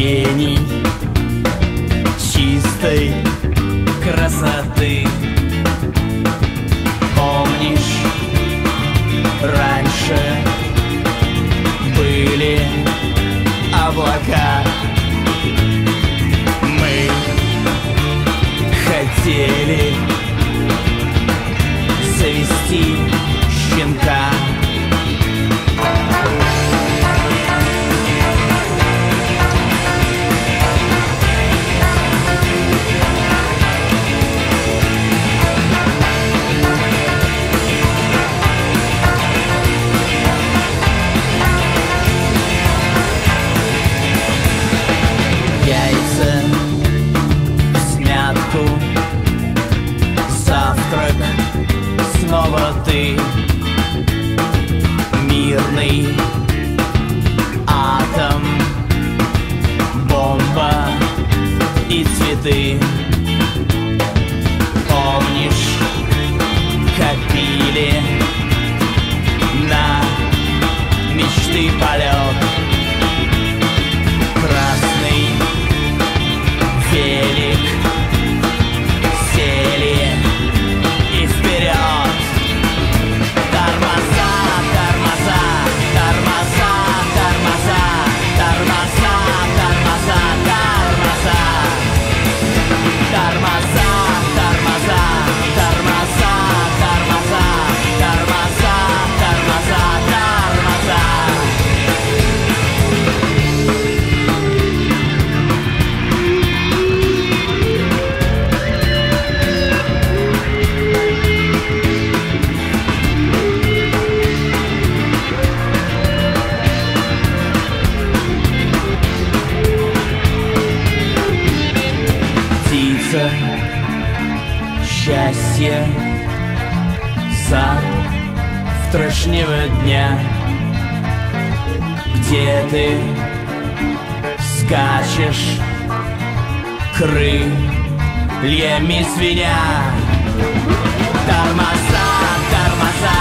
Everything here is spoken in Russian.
гений чистой красоты. Помнишь, раньше были облака. Снова ты Мирный счастье завтрашнего дня. Где ты скачешь крыльями свиня тормоза тормоза